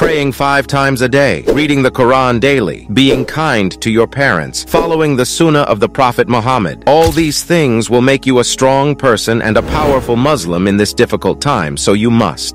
praying five times a day, reading the Quran daily, being kind to your parents, following the sunnah of the Prophet Muhammad. All these things will make you a strong person and a powerful Muslim in this difficult time, so you must.